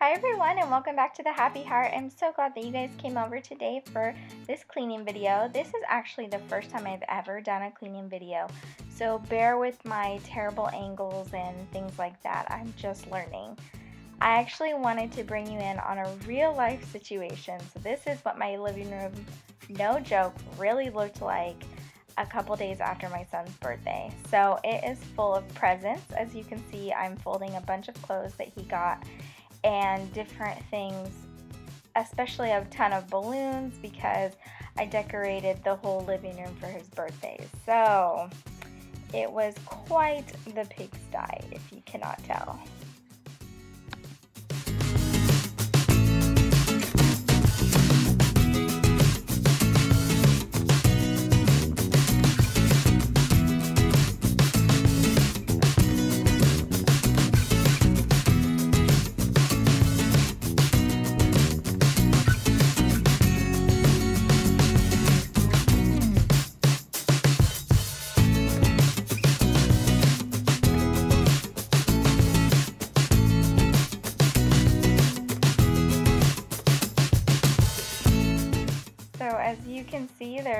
Hi everyone and welcome back to the Happy Heart. I'm so glad that you guys came over today for this cleaning video. This is actually the first time I've ever done a cleaning video. So bear with my terrible angles and things like that. I'm just learning. I actually wanted to bring you in on a real life situation. So this is what my living room, no joke, really looked like a couple days after my son's birthday. So it is full of presents. As you can see, I'm folding a bunch of clothes that he got and different things, especially a ton of balloons because I decorated the whole living room for his birthday. So it was quite the pigsty, if you cannot tell.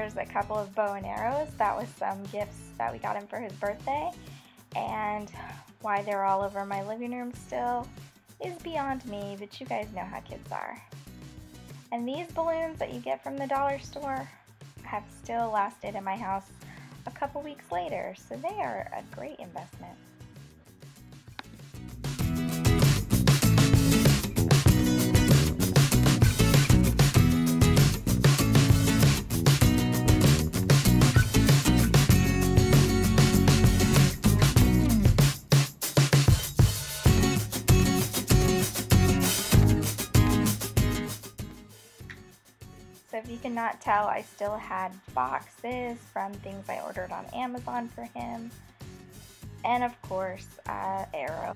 There's a couple of bow and arrows. That was some gifts that we got him for his birthday. And why they're all over my living room still is beyond me, but you guys know how kids are. And these balloons that you get from the dollar store have still lasted in my house a couple weeks later, so they are a great investment. Cannot tell, I still had boxes from things I ordered on Amazon for him. And of course, uh, Arrow.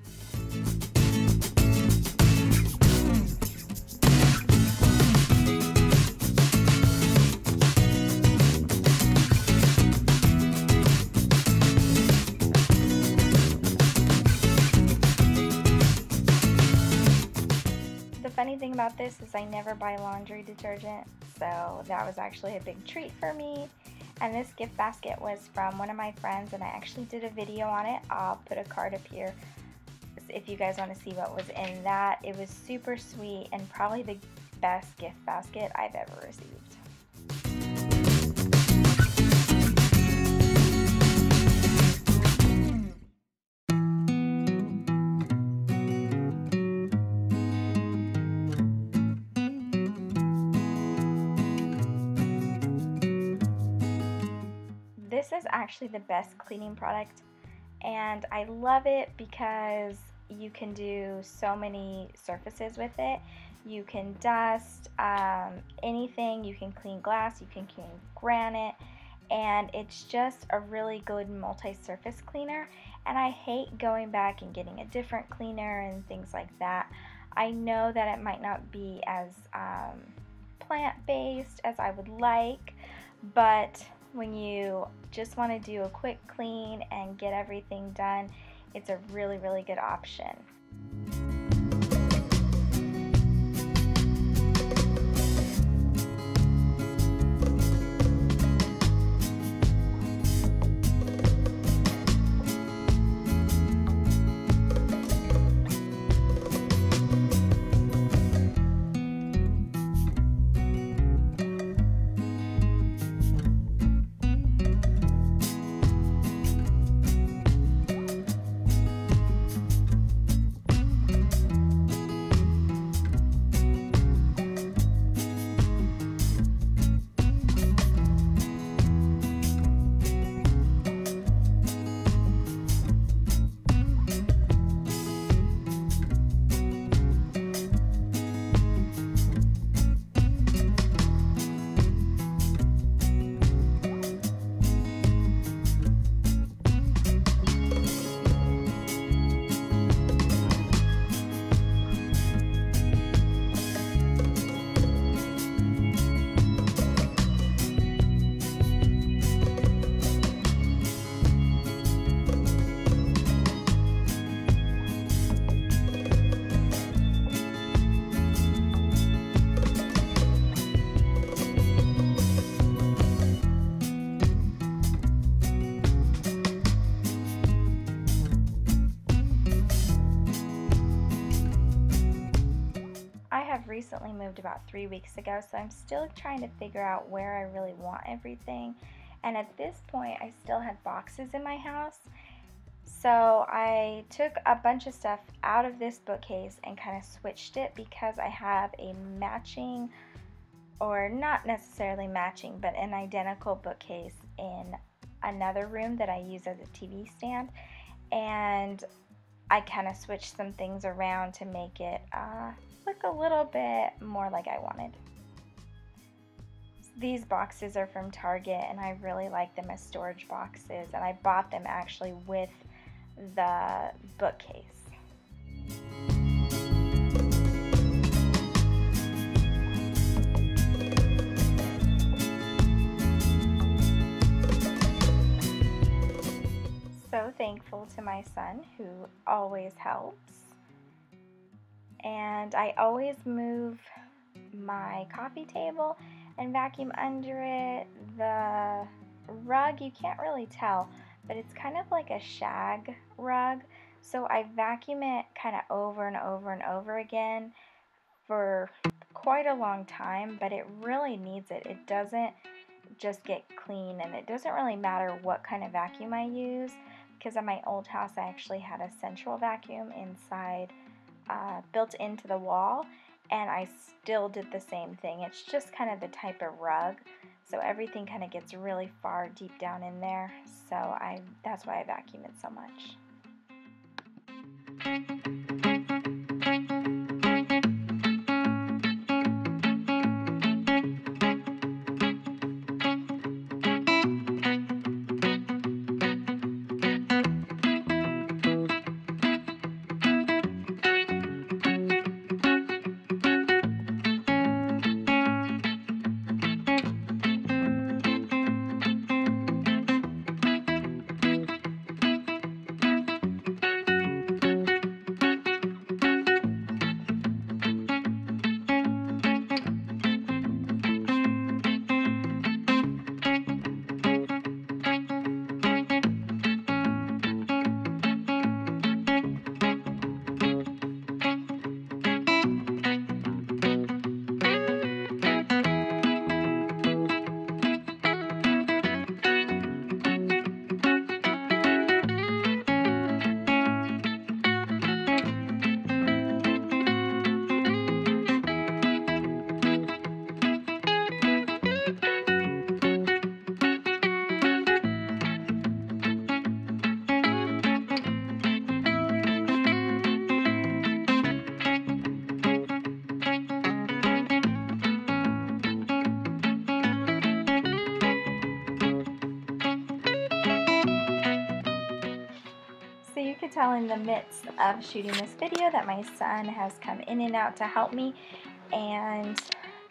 The funny thing about this is I never buy laundry detergent so that was actually a big treat for me. And this gift basket was from one of my friends, and I actually did a video on it. I'll put a card up here if you guys want to see what was in that. It was super sweet and probably the best gift basket I've ever received. Actually the best cleaning product and I love it because you can do so many surfaces with it. You can dust um, anything, you can clean glass, you can clean granite, and it's just a really good multi-surface cleaner. And I hate going back and getting a different cleaner and things like that. I know that it might not be as um, plant-based as I would like, but when you just want to do a quick clean and get everything done, it's a really, really good option. Recently moved about three weeks ago, so I'm still trying to figure out where I really want everything. And at this point, I still had boxes in my house. So I took a bunch of stuff out of this bookcase and kind of switched it because I have a matching, or not necessarily matching, but an identical bookcase in another room that I use as a TV stand. And I kind of switched some things around to make it uh, look a little bit more like I wanted. These boxes are from Target and I really like them as storage boxes and I bought them actually with the bookcase. So thankful to my son who always helps. And I always move my coffee table and vacuum under it. The rug, you can't really tell, but it's kind of like a shag rug. So I vacuum it kind of over and over and over again for quite a long time, but it really needs it. It doesn't just get clean and it doesn't really matter what kind of vacuum I use because at my old house I actually had a central vacuum inside uh, built into the wall and I still did the same thing. It's just kind of the type of rug, so everything kind of gets really far deep down in there. So I that's why I vacuum it so much. In the midst of shooting this video that my son has come in and out to help me and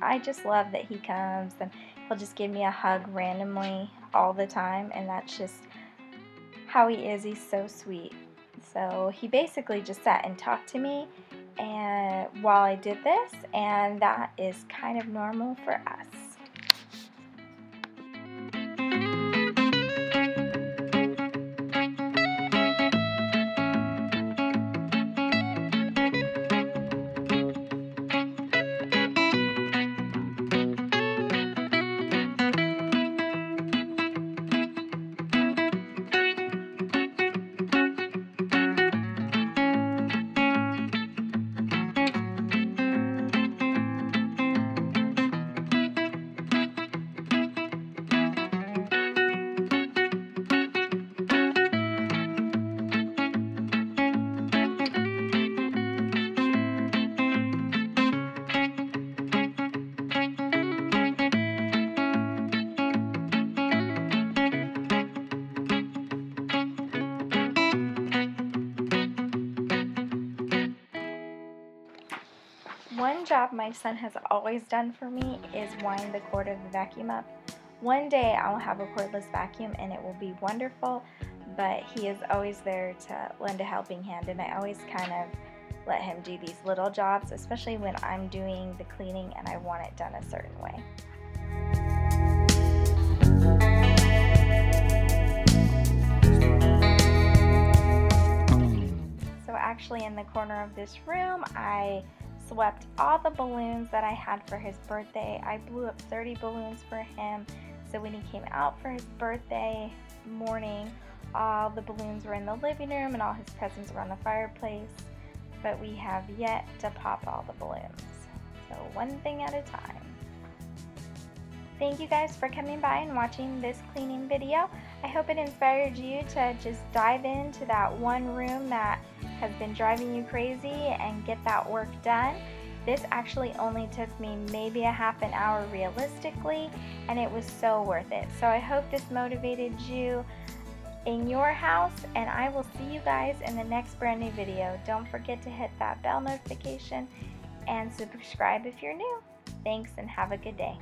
I just love that he comes and he'll just give me a hug randomly all the time and that's just how he is. He's so sweet. So he basically just sat and talked to me and while I did this and that is kind of normal for us. Job my son has always done for me is wind the cord of the vacuum up. One day I'll have a cordless vacuum and it will be wonderful, but he is always there to lend a helping hand and I always kind of let him do these little jobs, especially when I'm doing the cleaning and I want it done a certain way. So actually in the corner of this room, I swept all the balloons that I had for his birthday. I blew up 30 balloons for him. So when he came out for his birthday morning, all the balloons were in the living room and all his presents were on the fireplace. But we have yet to pop all the balloons. So one thing at a time. Thank you guys for coming by and watching this cleaning video. I hope it inspired you to just dive into that one room that has been driving you crazy and get that work done. This actually only took me maybe a half an hour realistically and it was so worth it. So I hope this motivated you in your house and I will see you guys in the next brand new video. Don't forget to hit that bell notification and subscribe if you're new. Thanks and have a good day.